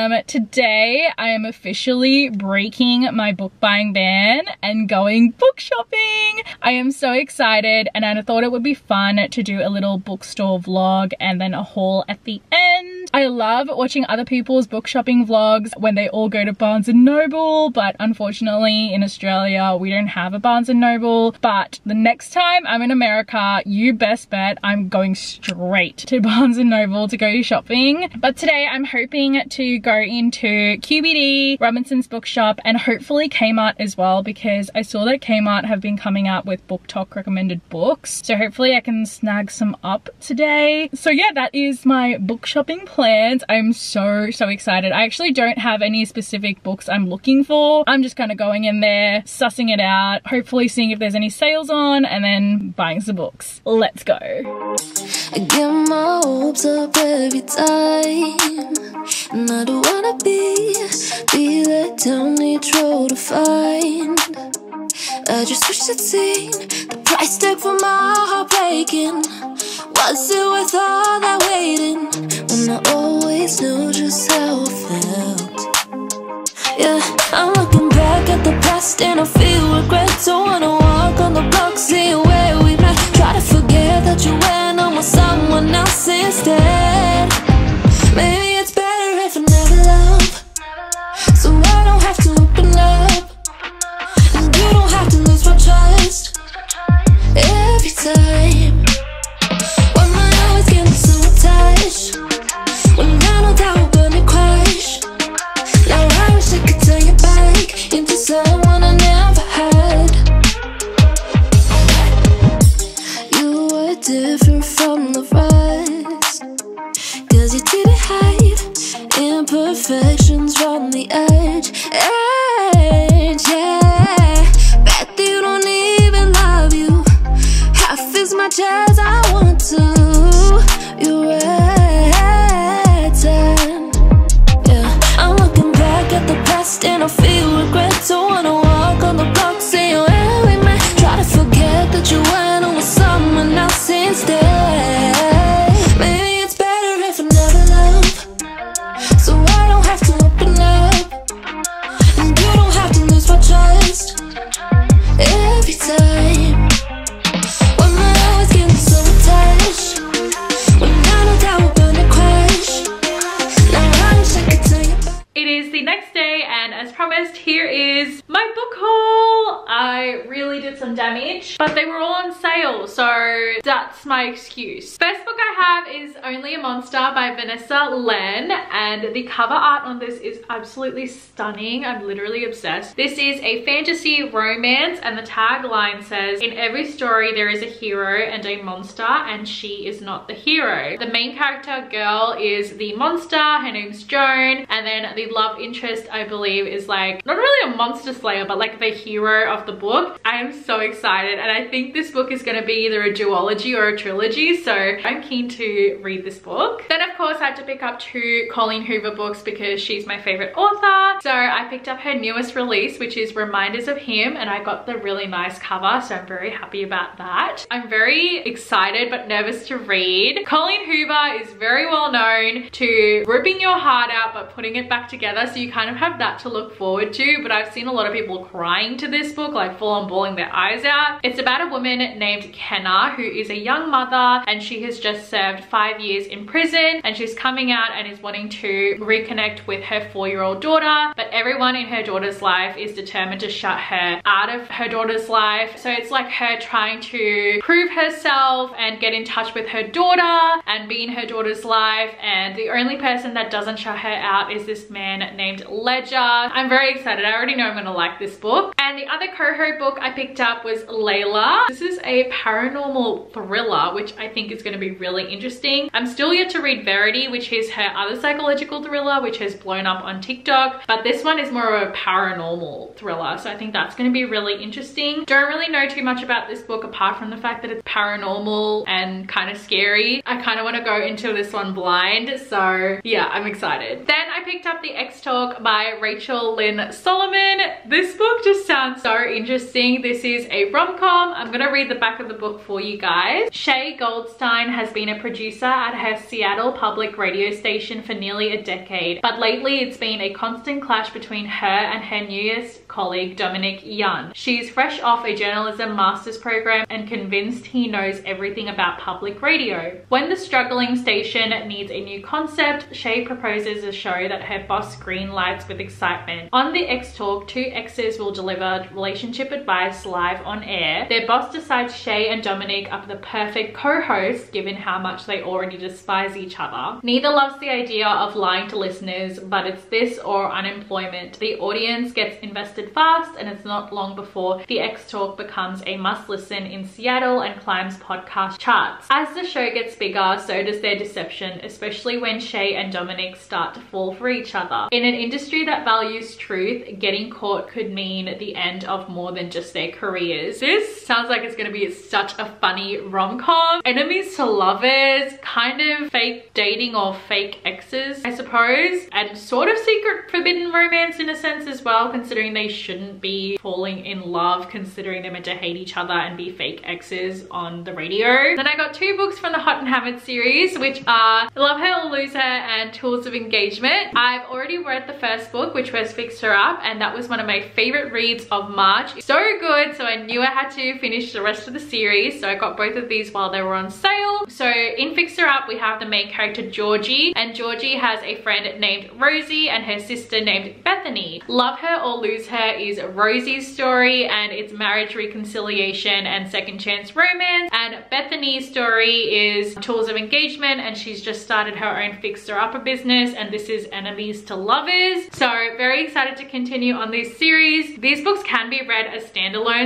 Um, today I am officially breaking my book buying ban and going book shopping. I am so excited and I thought it would be fun to do a little bookstore vlog and then a haul at the end. I love watching other people's book shopping vlogs when they all go to Barnes & Noble, but unfortunately in Australia we don't have a Barnes & Noble. But the next time I'm in America, you best bet I'm going straight to Barnes & Noble to go shopping. But today I'm hoping to go into QBD, Robinson's Bookshop, and hopefully Kmart as well because I saw that Kmart have been coming out with BookTok recommended books. So hopefully I can snag some up today. So yeah, that is my book shopping plans. I'm so, so excited. I actually don't have any specific books I'm looking for. I'm just kind of going in there, sussing it out, hopefully seeing if there's any sales on, and then buying some books. Let's go. I get my hopes up every time And I don't wanna be, be let down each road to find I just wish I'd seen the price tag for my heart breaking Was it worth all that waiting When I always knew just how I felt? Yeah, I'm looking back at the past and I feel regret Don't wanna walk on the block, see where we met. Try to forget that you went on with someone else instead I really did some damage but they were all on sale so that's my excuse. First book I have is Only a Monster by Vanessa Len and the cover art on this is absolutely stunning. I'm literally obsessed. This is a fantasy romance and the tagline says in every story there is a hero and a monster and she is not the hero. The main character girl is the monster, her name's Joan and then the love interest I believe is like not really a monster slayer but like the hero of the book. I am so excited and I think this book is going to be either a duology or a trilogy so I'm keen to read this book. Then of course I had to pick up two Colleen Hoover books because she's my favorite author. So I picked up her newest release which is Reminders of Him and I got the really nice cover so I'm very happy about that. I'm very excited but nervous to read. Colleen Hoover is very well known to ripping your heart out but putting it back together so you kind of have that to look forward to but I've seen a lot of people crying to this book like full on bawling their eyes out. It's about a woman named Kenna who is a young mother and she has just served five years in prison and she's coming out and is wanting to reconnect with her four-year-old daughter but everyone in her daughter's life is determined to shut her out of her daughter's life so it's like her trying to prove herself and get in touch with her daughter and be in her daughter's life and the only person that doesn't shut her out is this man named Ledger. I'm very excited. I already know I'm gonna like this book. And the other coho book I picked up was Layla. This is a paranormal thriller, which I think is gonna be really interesting. I'm still yet to read Verity, which is her other psychological thriller, which has blown up on TikTok. But this one is more of a paranormal thriller. So I think that's gonna be really interesting. Don't really know too much about this book apart from the fact that it's paranormal and kind of scary. I kind of want to go into this one blind. So yeah, I'm excited. Then I picked picked up The Ex Talk by Rachel Lynn Solomon. This book just sounds so interesting. This is a rom-com. I'm gonna read the back of the book for you guys. Shay Goldstein has been a producer at her Seattle public radio station for nearly a decade, but lately it's been a constant clash between her and her newest colleague, Dominic Yun. She's fresh off a journalism master's program and convinced he knows everything about public radio. When the struggling station needs a new concept, Shay proposes a show that her boss greenlights with excitement. On the Ex Talk, two exes will deliver relationship advice live on air. Their boss decides Shay and Dominic are the perfect co-hosts given how much they already despise each other. Neither loves the idea of lying to listeners, but it's this or unemployment. The audience gets invested fast and it's not long before the Ex Talk becomes a must listen in Seattle and climbs podcast charts. As the show gets bigger, so does their deception, especially when Shay and Dominic start to fall for each other. In an industry that values truth, getting caught could mean the end of more than just their careers. This sounds like it's gonna be such a funny rom-com. Enemies to lovers, kind of fake dating or fake exes, I suppose, and sort of secret forbidden romance in a sense as well, considering they shouldn't be falling in love, considering they're meant to hate each other and be fake exes on the radio. Then I got two books from the Hot and Hammered series, which are Love Her or Lose Her and Tools of Engagement. I've already read the first book, which was Fix Her Up, and that was one of my favorite reads of March. So good, so I knew I had to finish the rest of the series, so I got both of these while they were on sale. So in Fix Her Up, we have the main character Georgie, and Georgie has a friend named Rosie and her sister named Bethany. Love Her or Lose Her is Rosie's story, and it's marriage reconciliation and second chance romance, and Bethany's story is Tools of Engagement, and she's just started her own Fixer Upper business, and this is Enemies to Lovers. So very excited to continue on this series. These books can be read as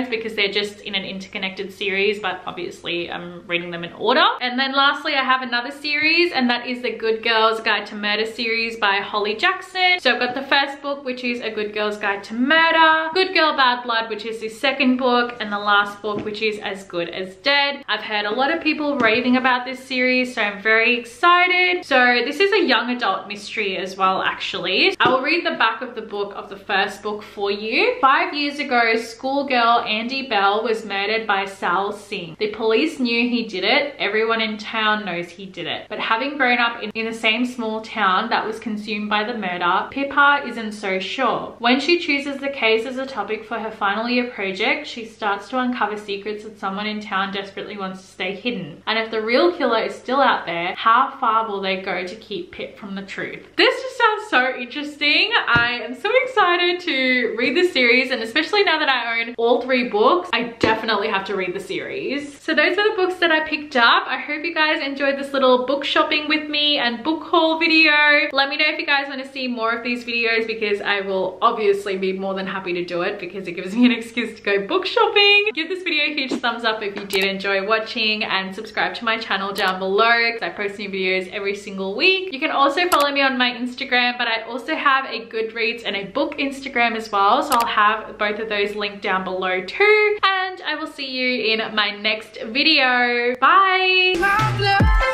because they're just in an interconnected series, but obviously I'm reading them in order. And then lastly, I have another series, and that is the Good Girls Guide to Murder series by Holly Jackson. So I've got the first book, which is A Good Girl's Guide to Murder, Good Girl Bad Blood, which is the second book, and the last book, which is As Good as Dead. I've heard a lot of people raving about this series, so I'm very excited. So this is a young adult mystery as well, actually. I will read the back of the book of the first book for you. Five years ago, schoolgirl Andie Bell was murdered by Sal Singh. The police knew he did it. Everyone in town knows he did it. But having grown up in, in the same small town that was consumed by the murder, Pippa isn't so sure. When she chooses the case as a topic for her final year project, she starts to uncover secrets that someone in town desperately wants to stay hidden. And if the real killer is still out there, how far will they go to keep Pip from the truth? This just so interesting. I am so excited to read the series and especially now that I own all three books, I definitely have to read the series. So those are the books that I picked up. I hope you guys enjoyed this little book shopping with me and book haul video. Let me know if you guys want to see more of these videos because I will obviously be more than happy to do it because it gives me an excuse to go book shopping. Give this video a huge thumbs up if you did enjoy watching and subscribe to my channel down below because I post new videos every single week. You can also follow me on my Instagram but I also have a Goodreads and a book Instagram as well so I'll have both of those linked down below too and I will see you in my next video. Bye!